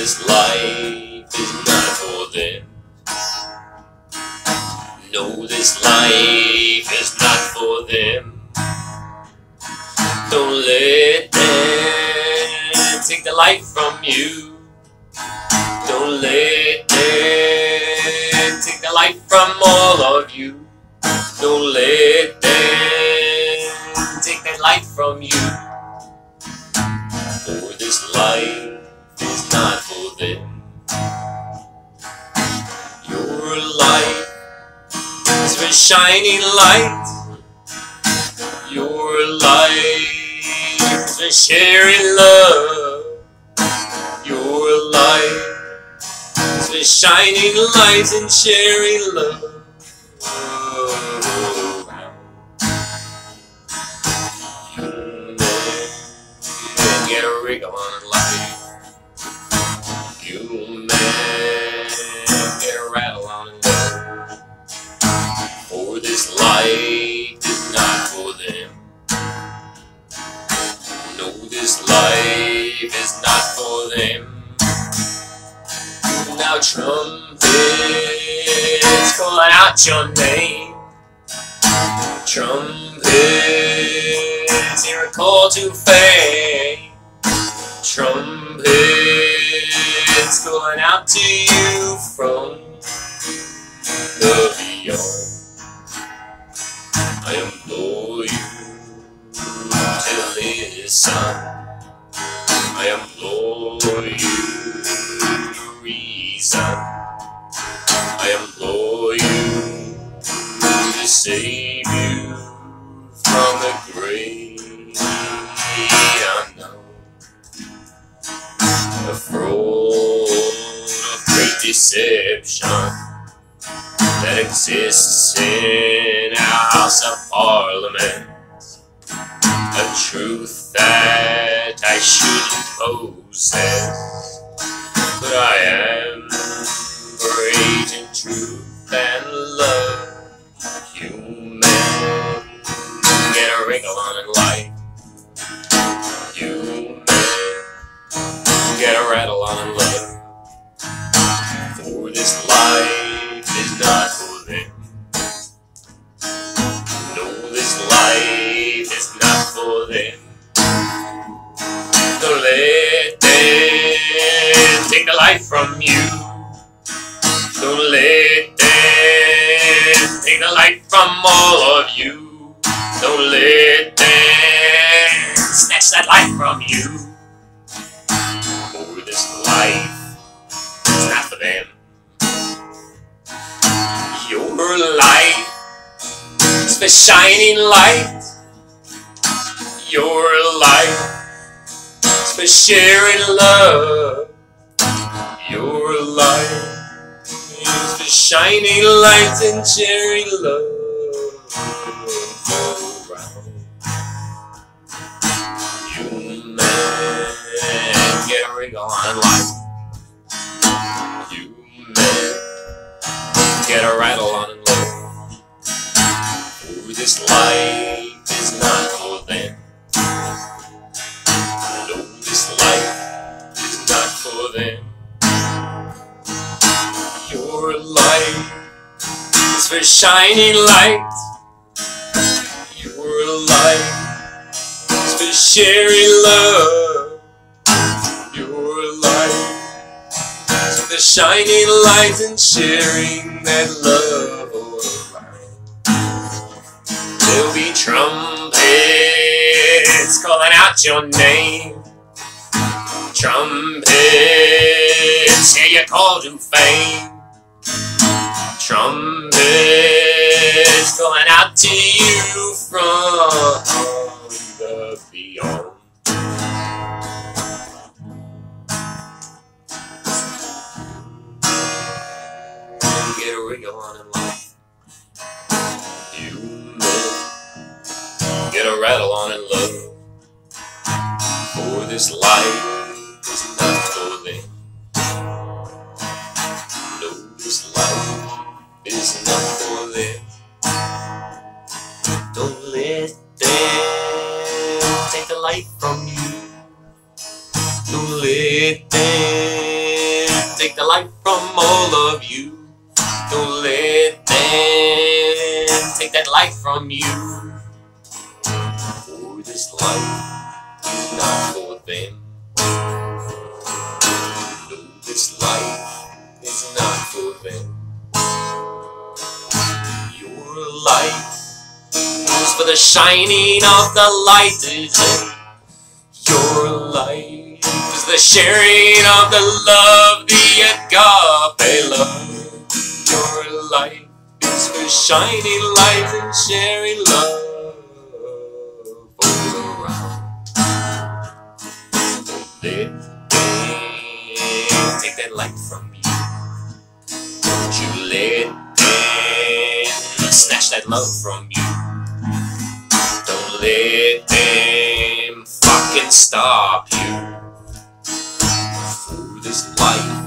this life is not for them. No, this life is not for them. Don't let them take the life from you. Don't let them take the life from all of you. Don't let them take that life from you. For this life not for them. Your life is a shining light. Your life is a sharing love. Your life is a shining light and sharing love. Rig on this life is not for them. No, this life is not for them. Now trumpets calling out your name. Trumpets hear a call to fame. Trumpets calling out to you from the beyond. Reason. I implore you to save you from the great unknown. The fraud of great deception that exists in our House of Parliament. A truth that I shouldn't possess, but I am truth and love. Human, get a wrinkle on in life. You get a rattle on in love. Shining light. Your light is for sharing love. Your light is the shining light and sharing love. You man, get a ring on life. You man, get a rattle on. For this life is not for them. No, this life is not for them. Your light is for shining light. Your light is for sharing love. Your light is for shining light and sharing that love trumpets calling out your name. Trumpets hear you call to fame. Trumpets calling out to you from the beyond. Get a ring on in rattle on in love. For this life is not for them. No, this life is not for them. Don't let them take the light from you. Don't let them take the light from all of you. Don't let them take that life from you. This life is not for them. No, this life is not for them. Your life is for the shining of the light within. Your life is the sharing of the love, the agape love. Your life is for shining light and sharing love that light from you. Don't you let them snatch that love from you. Don't let them fucking stop you. For this life